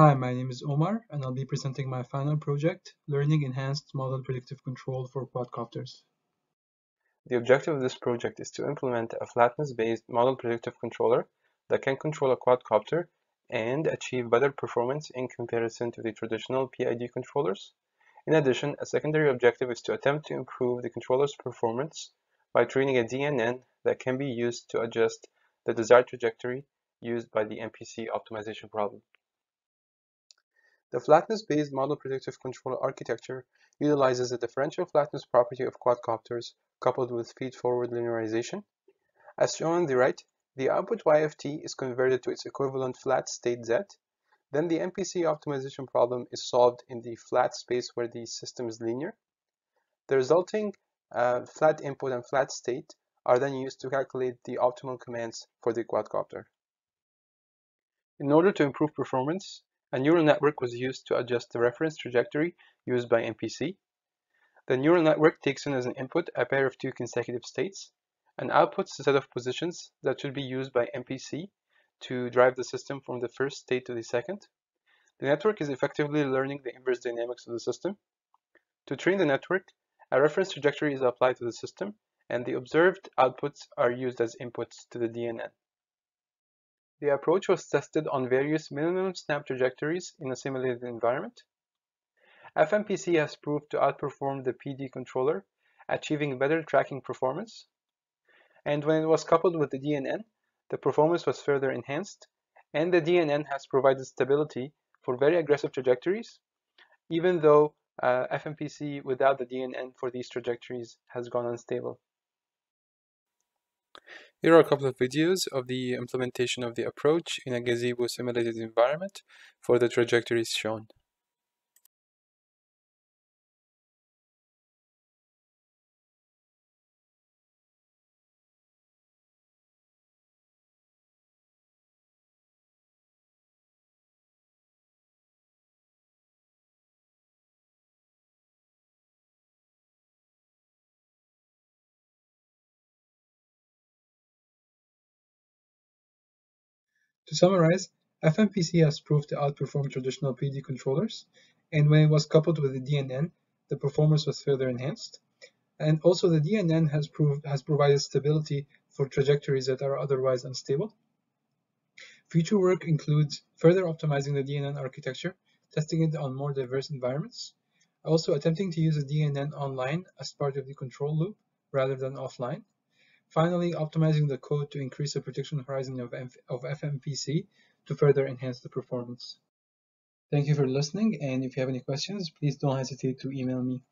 Hi, my name is Omar, and I'll be presenting my final project, Learning Enhanced Model Predictive Control for Quadcopters. The objective of this project is to implement a flatness-based model predictive controller that can control a quadcopter and achieve better performance in comparison to the traditional PID controllers. In addition, a secondary objective is to attempt to improve the controller's performance by training a DNN that can be used to adjust the desired trajectory used by the MPC optimization problem. The flatness-based model predictive controller architecture utilizes the differential flatness property of quadcopters coupled with feed-forward linearization. As shown on the right, the output YFT is converted to its equivalent flat state Z. Then the MPC optimization problem is solved in the flat space where the system is linear. The resulting uh, flat input and flat state are then used to calculate the optimal commands for the quadcopter. In order to improve performance, a neural network was used to adjust the reference trajectory used by MPC. The neural network takes in as an input a pair of two consecutive states and outputs a set of positions that should be used by MPC to drive the system from the first state to the second. The network is effectively learning the inverse dynamics of the system. To train the network, a reference trajectory is applied to the system and the observed outputs are used as inputs to the DNN. The approach was tested on various minimum snap trajectories in a simulated environment. FMPC has proved to outperform the PD controller, achieving better tracking performance. And when it was coupled with the DNN, the performance was further enhanced, and the DNN has provided stability for very aggressive trajectories, even though uh, FMPC without the DNN for these trajectories has gone unstable. Here are a couple of videos of the implementation of the approach in a Gazebo simulated environment for the trajectories shown. To summarize, FMPC has proved to outperform traditional PD controllers, and when it was coupled with the DNN, the performance was further enhanced. And also the DNN has, proved, has provided stability for trajectories that are otherwise unstable. Future work includes further optimizing the DNN architecture, testing it on more diverse environments, also attempting to use the DNN online as part of the control loop rather than offline, Finally, optimizing the code to increase the prediction horizon of, of FMPC to further enhance the performance. Thank you for listening, and if you have any questions, please don't hesitate to email me.